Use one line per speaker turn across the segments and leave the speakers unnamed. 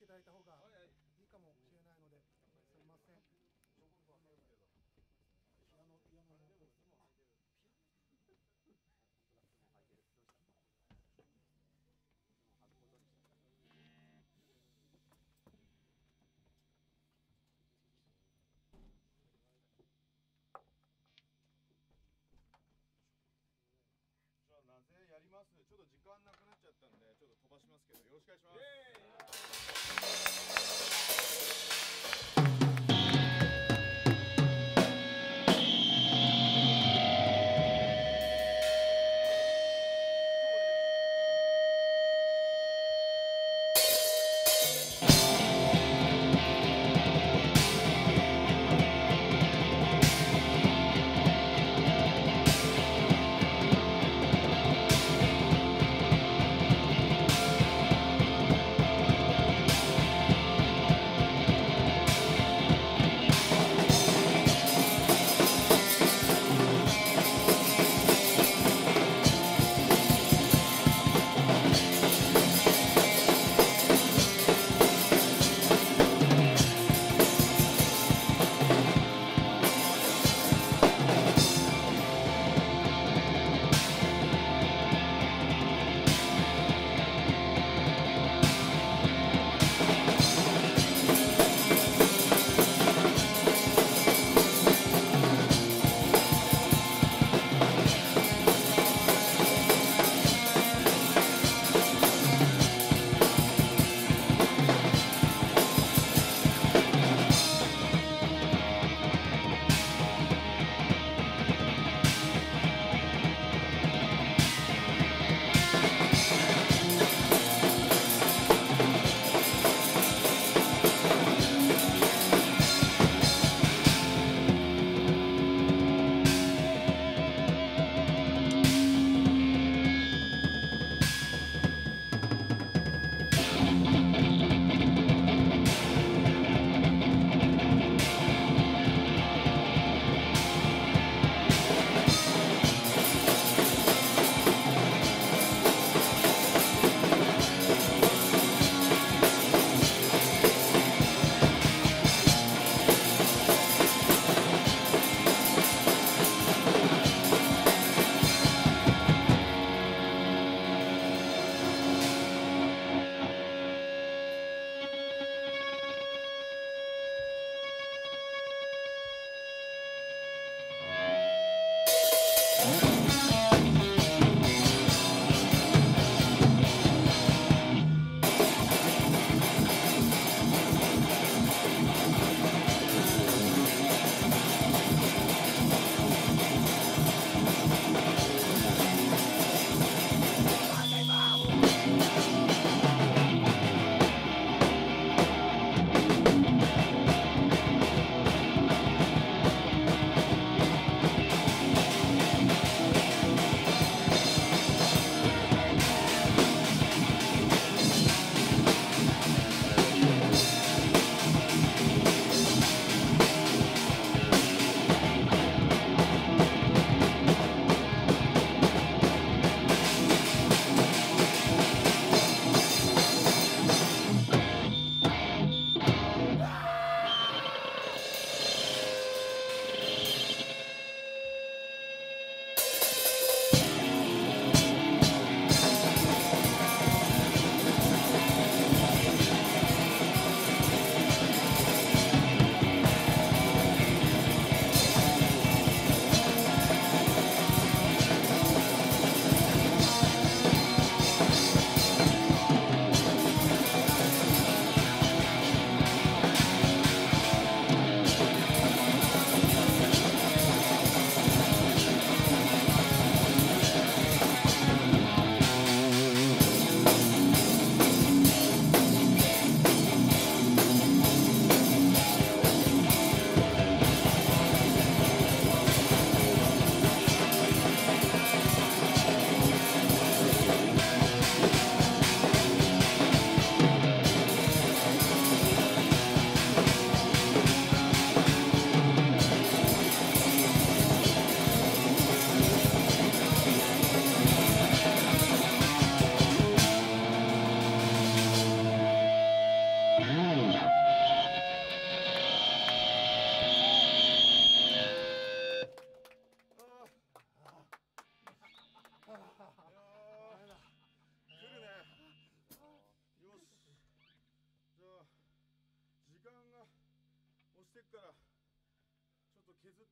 ていただいた方がいいかもしれないので、すみません。ピアノピアノの
じゃあなぜやります。ちょっと時間なくなっちゃったんでちょっと飛ばします。けどよろしくお願いします。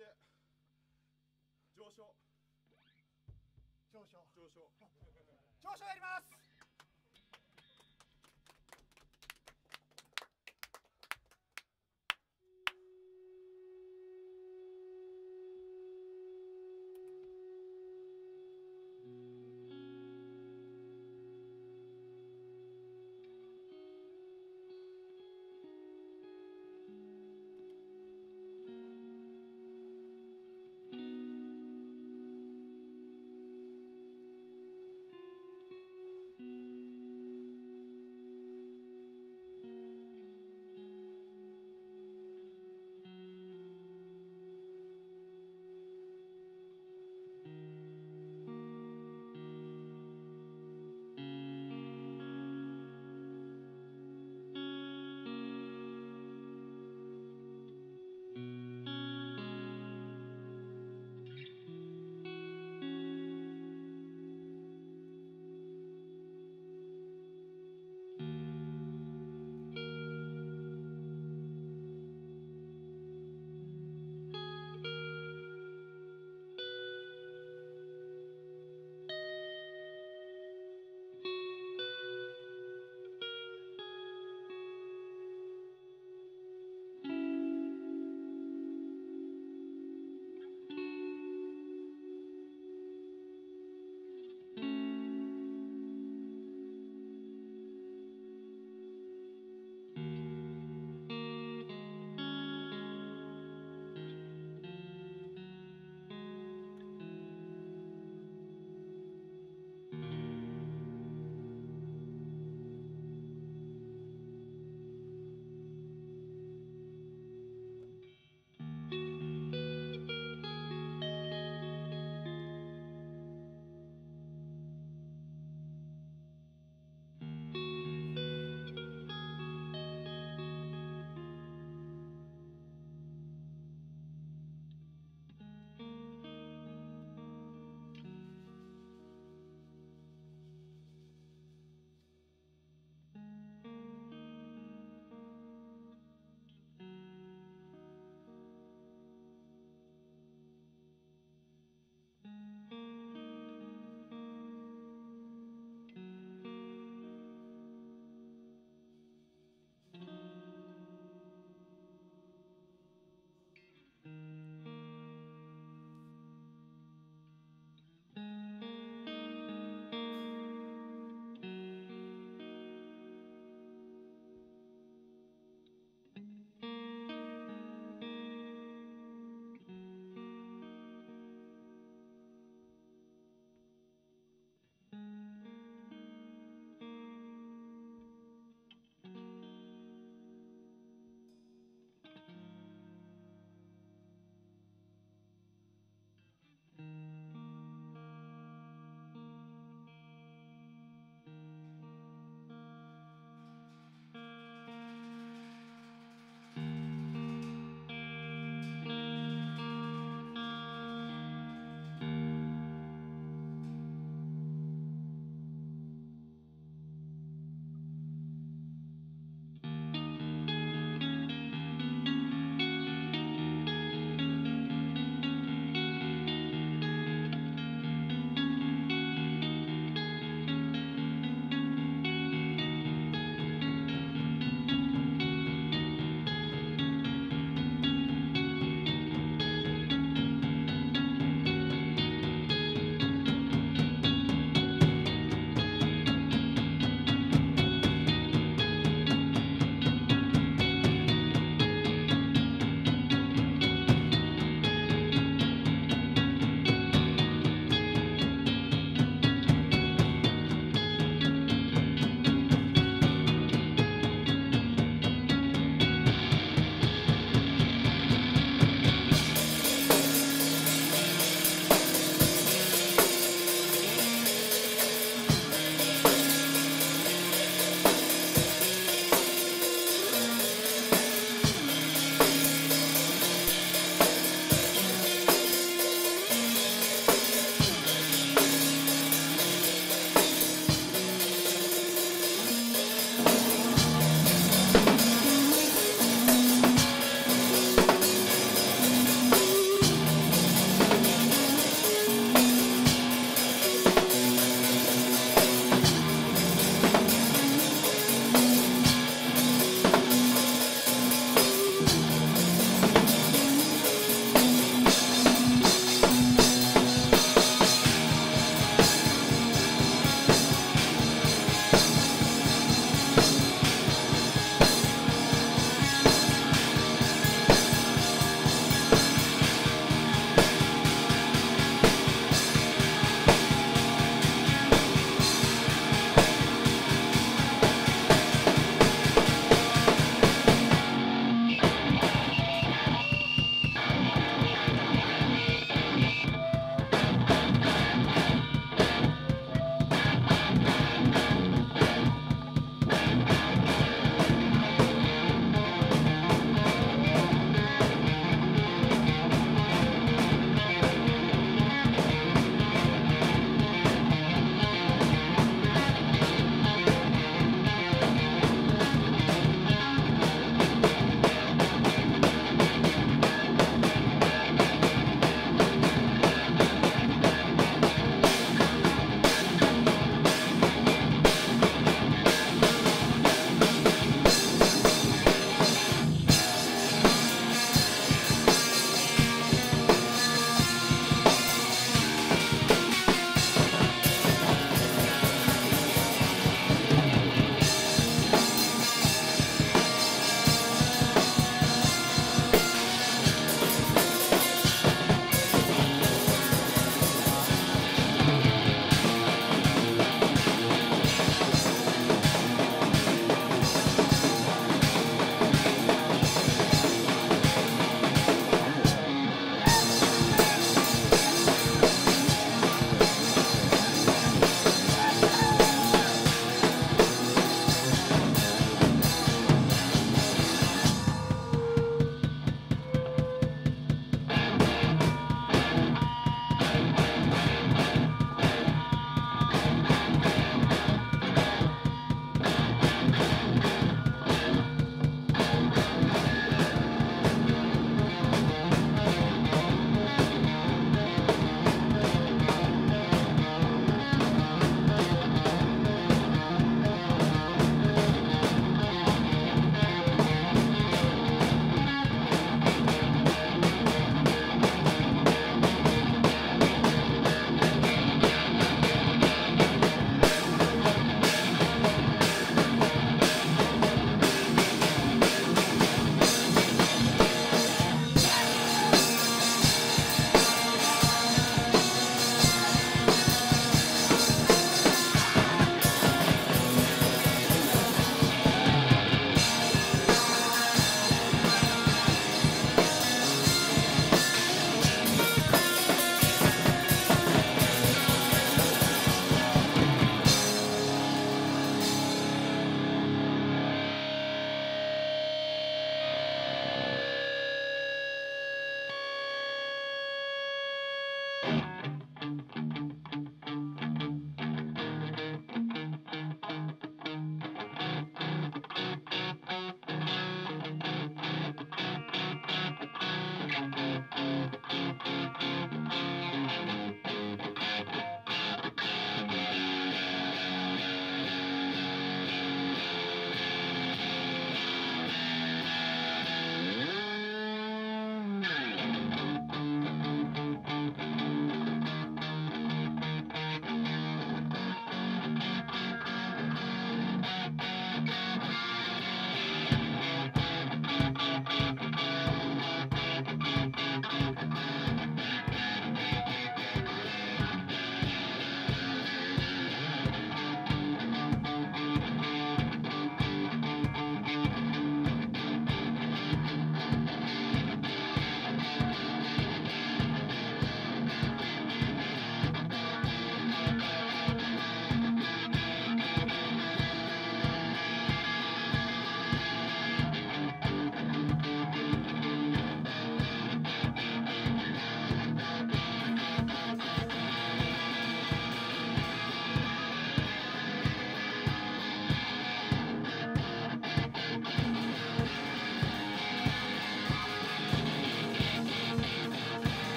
て上昇。
上昇。
上昇。
上昇やります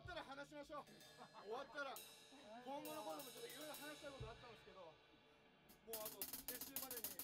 ったら話しましょう。終わったら今後のこともちょっといろいろ話したいことあったんですけどもうあと撤収までに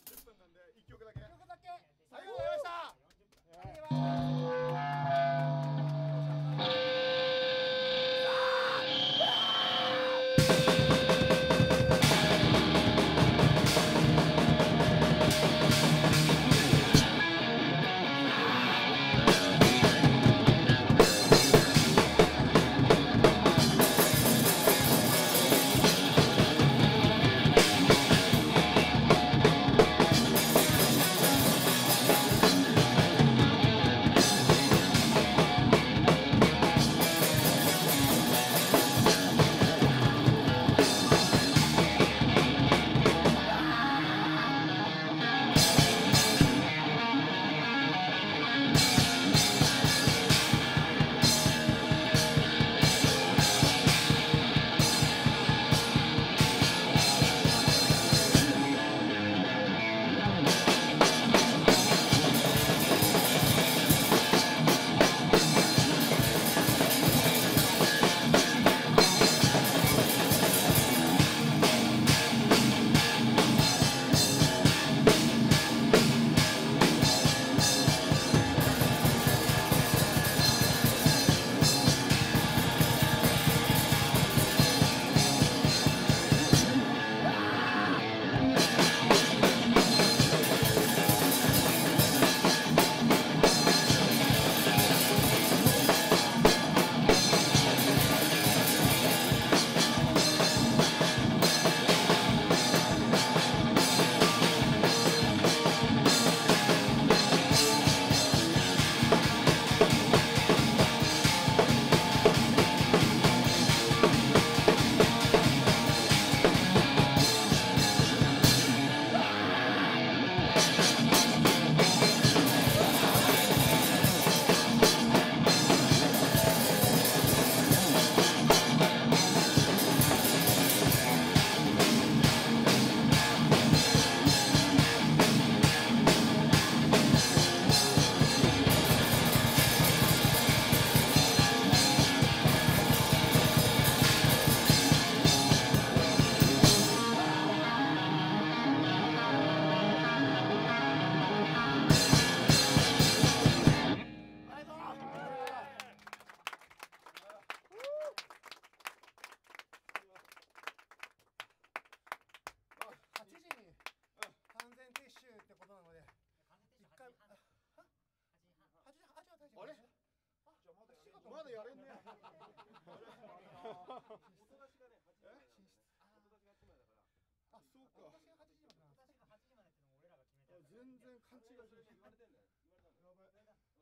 然勘違いしてる言われてんだよ。やばいじゃあやるか。
あと1曲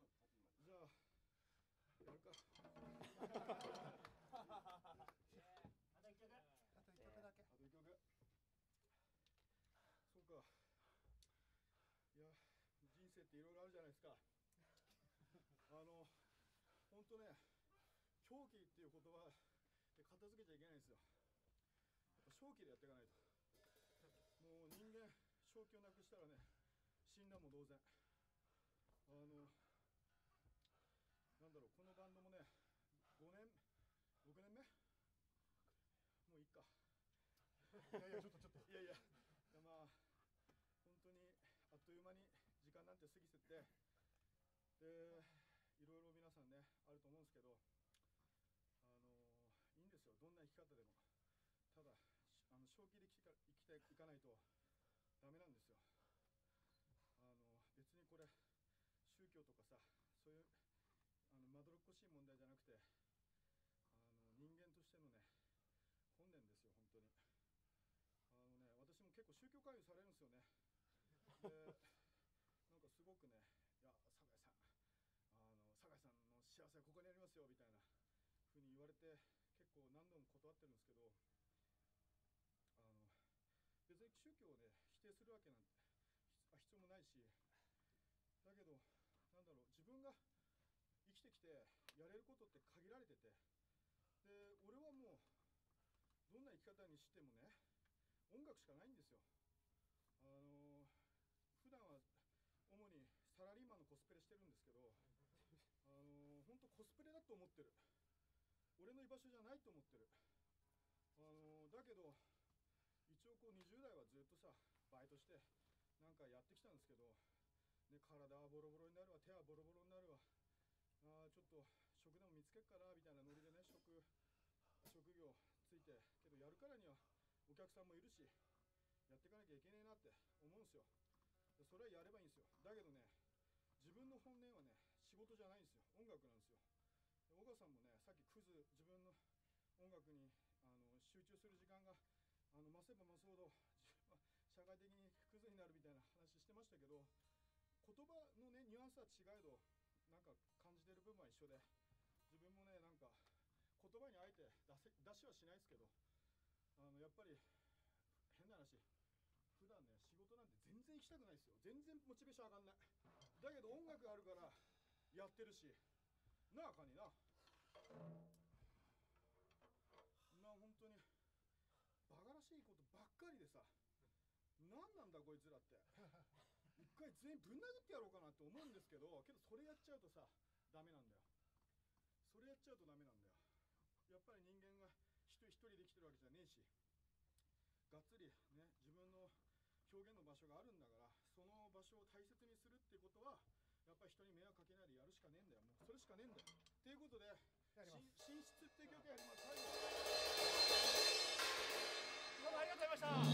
あと1曲だけ
あと一曲。そうか。いや人生っていろいろあるじゃないですか。あの本当ね狂気っていう言葉で片付けちゃいけないんですよ。やっぱ正気でやっていかないと。もう人間正気をなくしたらね死んだも同然。あのなんだろうこのバンドもね5年6年目？もういいか。
いやいやちょっとちょっと。
いやいや、まあ、本当にあっという間に時間なんて過ぎてって、で、いろいろ皆さんね、あると思うんですけど、あのいいんですよ、どんな生き方でも。ただ、しあの正気で生きてか生きていかないとダメなんですよ。あの別にこれ、宗教とかさ、そういうあのまどろっこしい問題じゃなくて、あの人間としてのね、本念ですよ、本当に。あのね、私も結構宗教勧誘されるんですよね。で、なんかすごくね、いや、酒井さん、あの酒井さんの幸せはここにありますよみたいなふうに言われて、結構何度も断ってるんですけど、あの別に宗教をね、否定するわけなんて必要もないし、だけど、分が生きてきてやれることって限られてて、で、俺はもう、どんな生き方にしてもね、音楽しかないんですよ。あの普段は主にサラリーマンのコスプレしてるんですけど、あの本と思ってる俺の居場所じゃないと思ってるあのだけど一応こう20代はずっとさバイトしてなんかやってきたんですけど、ね、体はボロボロになるわ手はボロボロになるわ。あーちょっと職でも見つけっかなみたいなノリでね職職業ついてけどやるからにはお客さんもいるしやっていかなきゃいけねえなって思うんですよ。でそれはやればいいんですよ。だけどね自分の本音はね仕事じゃないんですよ。音楽なんですよ。で小川さんもねさっきクズ自分の音楽にあの集中する時間があの増せば増すほど社会的にクズになるみたいな話してましたけど言葉のねニュアンスは違えどなんか感じてる部分は一緒で自分もねなんか言葉にあえて出せ出しはしないですけどあのやっぱり変な話普段ね仕事なんて全然行きたくないですよ。全然モチベーション上がんない。だけど音楽あるからやってるしなあカニな。まあ本当にバカらしいことばっかりでさ何なんだこいつらって。回全員ぶん殴ってやろうかなって思うんですけどけどそれやっちゃうとさダメなんだよ。それやっちゃうとダメなんだよ。やっぱり人間が一人一人できてるわけじゃねえしがっつりね自分の表現の場所があるんだからその場所を大切にするっていうことはやっぱり人に迷惑かけないでやるしかねえんだよ。もうそれしかねえんだよ。ということで寝室って曲やります。最後どうもありがとうございました。